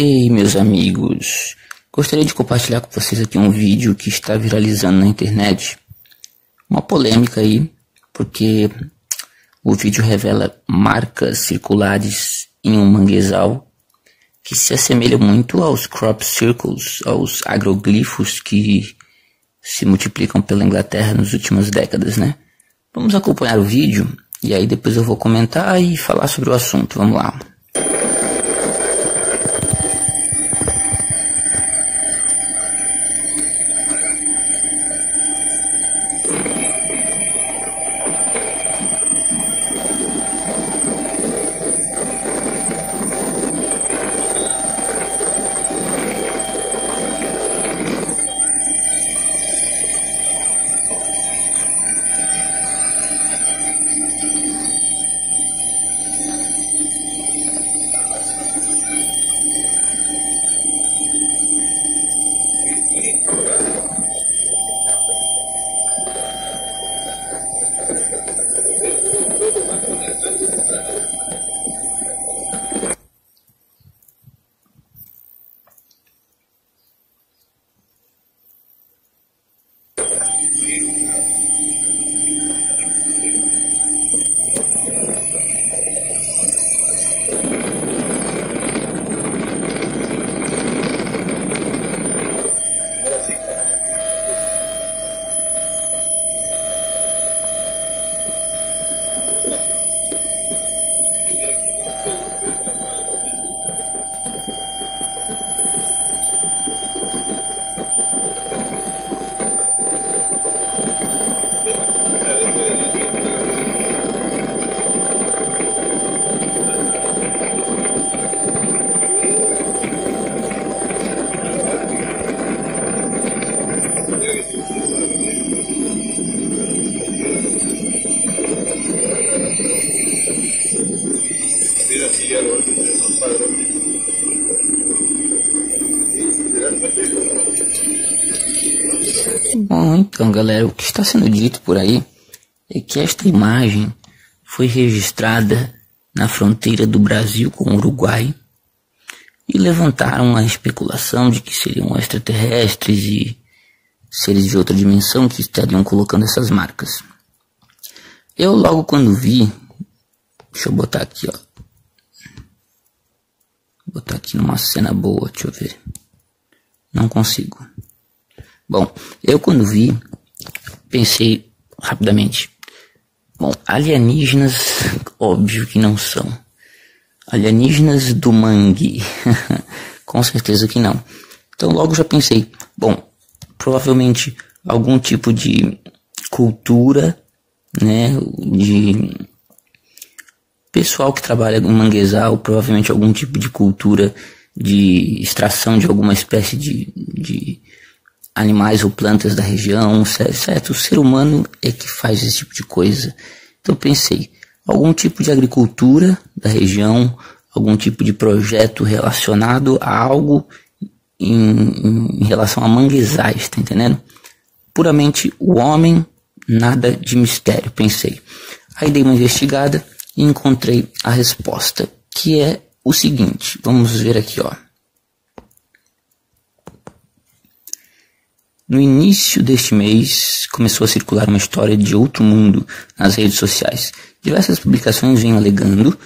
Ei, meus amigos, gostaria de compartilhar com vocês aqui um vídeo que está viralizando na internet. Uma polêmica aí, porque o vídeo revela marcas circulares em um manguezal que se assemelha muito aos crop circles, aos agroglifos que se multiplicam pela Inglaterra nas últimas décadas, né? Vamos acompanhar o vídeo e aí depois eu vou comentar e falar sobre o assunto. Vamos lá. Bom, então galera, o que está sendo dito por aí é que esta imagem foi registrada na fronteira do Brasil com o Uruguai e levantaram a especulação de que seriam extraterrestres e seres de outra dimensão que estariam colocando essas marcas. Eu logo quando vi, deixa eu botar aqui, ó. Vou botar aqui numa cena boa, deixa eu ver. Não consigo. Bom, eu quando vi, pensei rapidamente. Bom, alienígenas, óbvio que não são. Alienígenas do mangue, com certeza que não. Então logo já pensei, bom, provavelmente algum tipo de cultura, né, de pessoal que trabalha em manguezal, provavelmente algum tipo de cultura de extração de alguma espécie de, de animais ou plantas da região, certo? O ser humano é que faz esse tipo de coisa. Então pensei, algum tipo de agricultura da região, algum tipo de projeto relacionado a algo em, em relação a manguezais, tá entendendo? Puramente o homem, nada de mistério, pensei. Aí dei uma investigada e encontrei a resposta, que é o seguinte, vamos ver aqui, ó. No início deste mês, começou a circular uma história de outro mundo nas redes sociais. Diversas publicações vêm alegando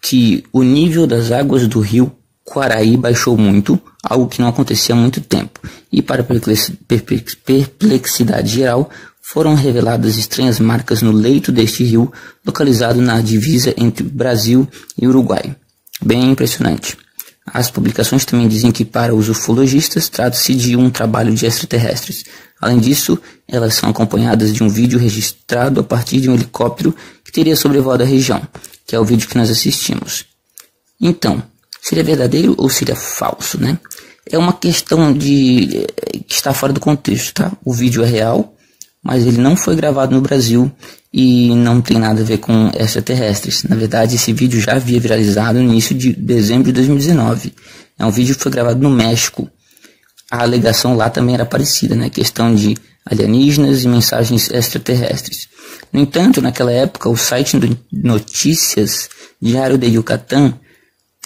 que o nível das águas do rio Quaraí baixou muito, algo que não acontecia há muito tempo. E para perplexidade geral, foram reveladas estranhas marcas no leito deste rio, localizado na divisa entre Brasil e Uruguai. Bem impressionante. As publicações também dizem que para os ufologistas trata-se de um trabalho de extraterrestres. Além disso, elas são acompanhadas de um vídeo registrado a partir de um helicóptero que teria sobrevoado a região, que é o vídeo que nós assistimos. Então, seria verdadeiro ou seria falso, né? É uma questão de eh, que está fora do contexto, tá? O vídeo é real, mas ele não foi gravado no Brasil e não tem nada a ver com extraterrestres. Na verdade, esse vídeo já havia viralizado no início de dezembro de 2019. É um vídeo que foi gravado no México. A alegação lá também era parecida, né? Questão de alienígenas e mensagens extraterrestres. No entanto, naquela época, o site de notícias Diário de Yucatán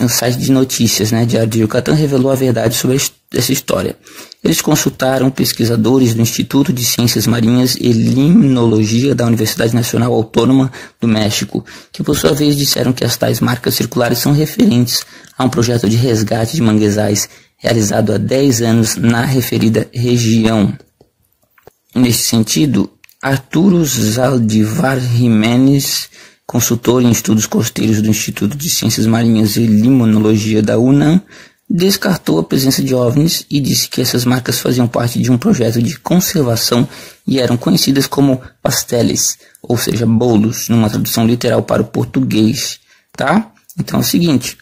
um site de notícias, né, Diário de Yucatán, revelou a verdade sobre essa história. Eles consultaram pesquisadores do Instituto de Ciências Marinhas e Limnologia da Universidade Nacional Autônoma do México, que por sua vez disseram que as tais marcas circulares são referentes a um projeto de resgate de manguezais realizado há 10 anos na referida região. Neste sentido, Arturo Zaldivar Jiménez consultor em estudos costeiros do Instituto de Ciências Marinhas e Limonologia da UNAM, descartou a presença de OVNIs e disse que essas marcas faziam parte de um projeto de conservação e eram conhecidas como pasteles, ou seja, bolos, numa tradução literal para o português, tá? Então é o seguinte,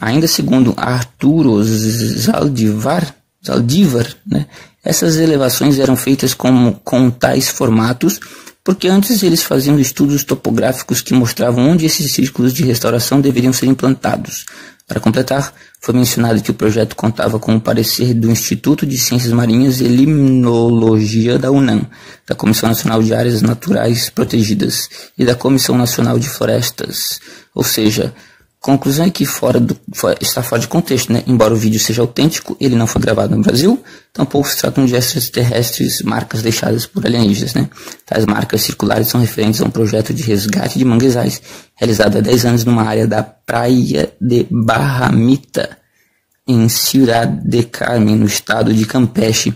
ainda segundo Arturo Zaldivar, Zaldivar, né? Essas elevações eram feitas com, com tais formatos porque antes eles faziam estudos topográficos que mostravam onde esses círculos de restauração deveriam ser implantados. Para completar, foi mencionado que o projeto contava com o parecer do Instituto de Ciências Marinhas e Limnologia da UNAM, da Comissão Nacional de Áreas Naturais Protegidas e da Comissão Nacional de Florestas, ou seja, Conclusão é que fora do, está fora de contexto, né? Embora o vídeo seja autêntico, ele não foi gravado no Brasil, tampouco se tratam de extraterrestres, marcas deixadas por alienígenas, né? Tais marcas circulares são referentes a um projeto de resgate de manguezais, realizado há 10 anos numa área da Praia de Barramita, em Ciudad de Carmen, no estado de Campeche,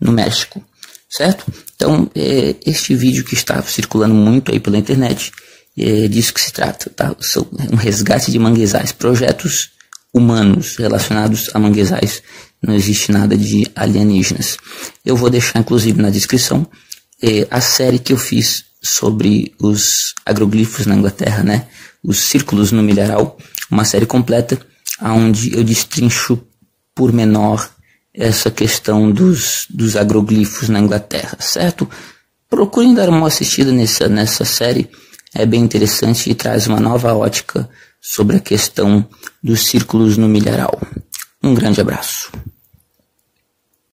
no México, certo? Então, é, este vídeo que está circulando muito aí pela internet, é disso que se trata, tá? São um resgate de manguezais, projetos humanos relacionados a manguezais. Não existe nada de alienígenas. Eu vou deixar, inclusive, na descrição é, a série que eu fiz sobre os agroglifos na Inglaterra, né? Os círculos no milharal, uma série completa, onde eu destrincho por menor essa questão dos, dos agroglifos na Inglaterra, certo? Procurem dar uma assistida nessa, nessa série é bem interessante e traz uma nova ótica sobre a questão dos círculos no milharal. Um grande abraço.